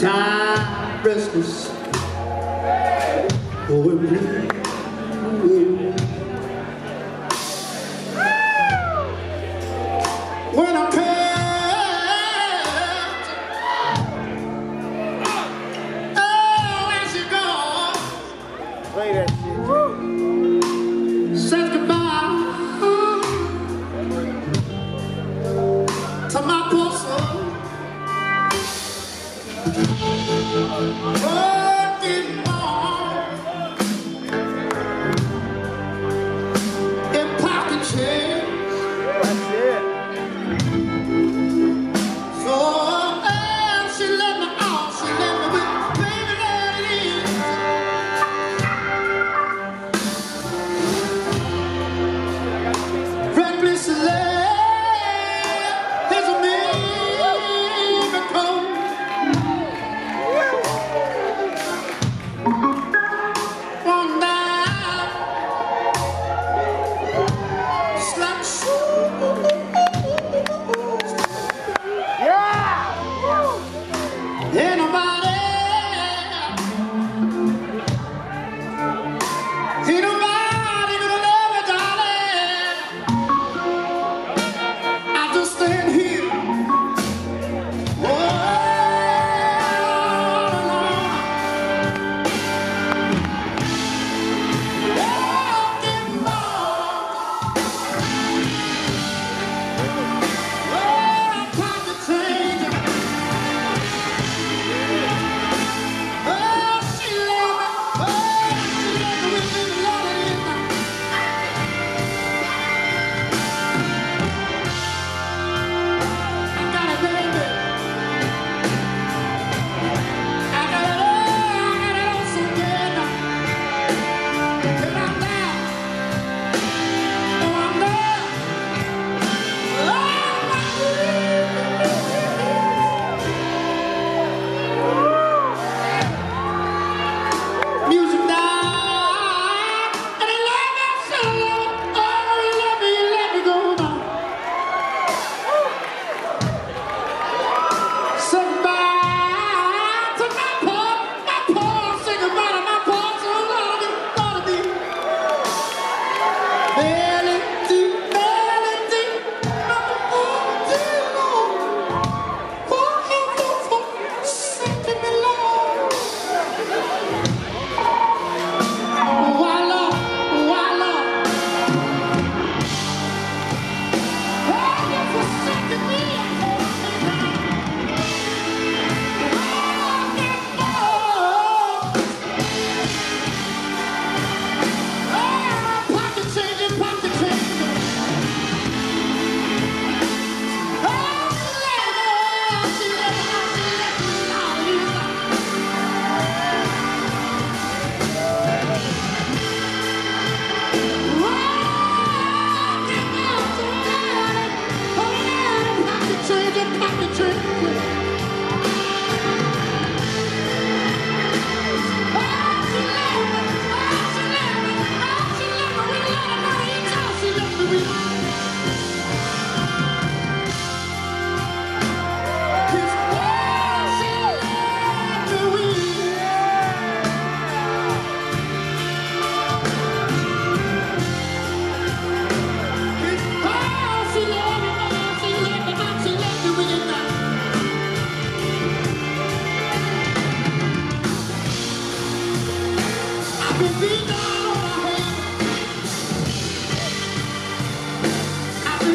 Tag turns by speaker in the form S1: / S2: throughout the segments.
S1: Time. Restless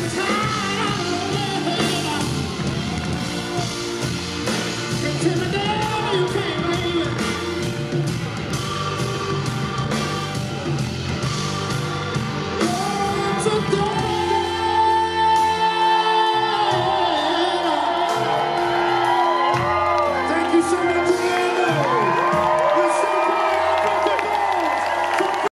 S1: time.